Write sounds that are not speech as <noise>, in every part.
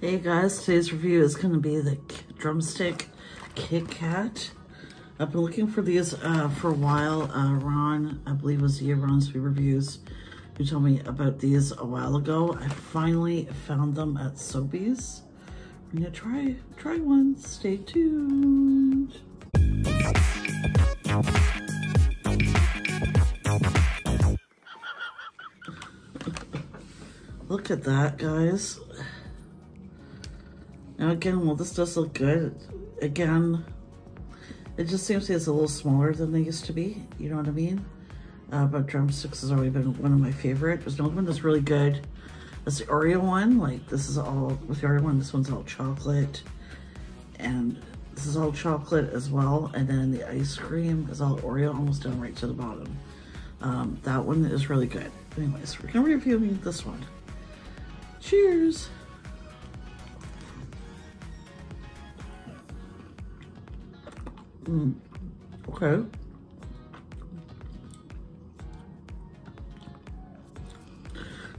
Hey guys, today's review is going to be the drumstick Kit Kat. I've been looking for these uh, for a while. Uh, Ron, I believe was the Ron Speed Reviews, who told me about these a while ago. I finally found them at Sobeys. I'm gonna try, try one. Stay tuned. Look at that, guys. Now again, well, this does look good. Again, it just seems to be it's a little smaller than they used to be. You know what I mean? Uh, but drumsticks has always been one of my favorite. There's another one that's really good. That's the Oreo one. Like this is all, with the Oreo one, this one's all chocolate. And this is all chocolate as well. And then the ice cream is all Oreo, almost down right to the bottom. Um, that one is really good. Anyways, we're gonna review this one. Cheers. Mm. Okay.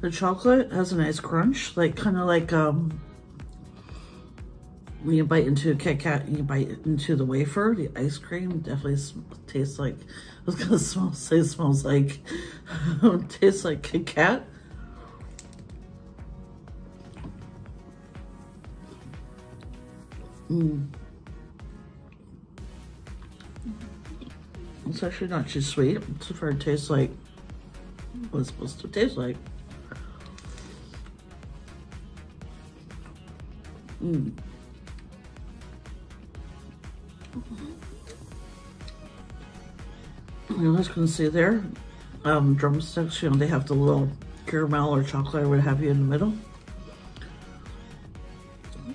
The chocolate has a nice crunch, like kind of like um, when you bite into a Kit Kat, you bite into the wafer. The ice cream definitely tastes like, <laughs> I was gonna smell, say smells like, <laughs> tastes like Kit Kat. Mm. It's actually not too sweet. So far it tastes like what it's supposed to taste like. Mm. You guys can see there, um, drumsticks, you know, they have the little caramel or chocolate or what have you in the middle.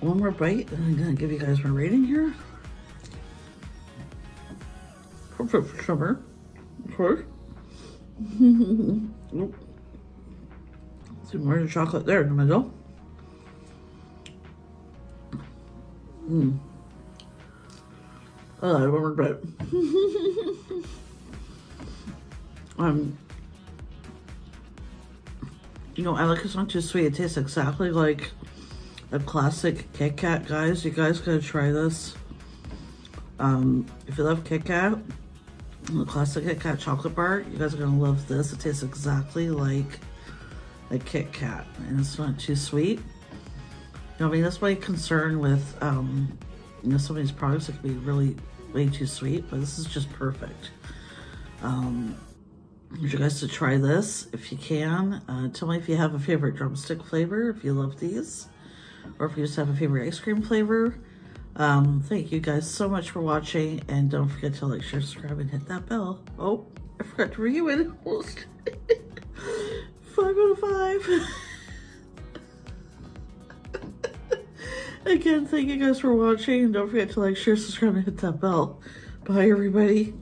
One more bite, and I'm gonna give you guys my rating here. Perfect for summer, of course. <laughs> nope. See more the chocolate there in the middle. Mmm. I one more bite. um, you know, I like it's not too sweet. It tastes exactly like a classic Kit Kat, guys. You guys gotta try this. Um, if you love Kit Kat, the classic Kit Kat chocolate bar, you guys are gonna love this. It tastes exactly like a Kit Kat, and it's not too sweet. You know, I mean, that's my concern with, um, you know, some of these products that can be really way too sweet, but this is just perfect. Um, I want you guys to try this if you can. Uh, tell me if you have a favorite drumstick flavor, if you love these, or if you just have a favorite ice cream flavor. Um, thank you guys so much for watching, and don't forget to like, share, subscribe, and hit that bell. Oh, I forgot to review it. <laughs> Almost. five out of five. <laughs> Again, thank you guys for watching. And don't forget to like, share, subscribe, and hit that bell. Bye, everybody.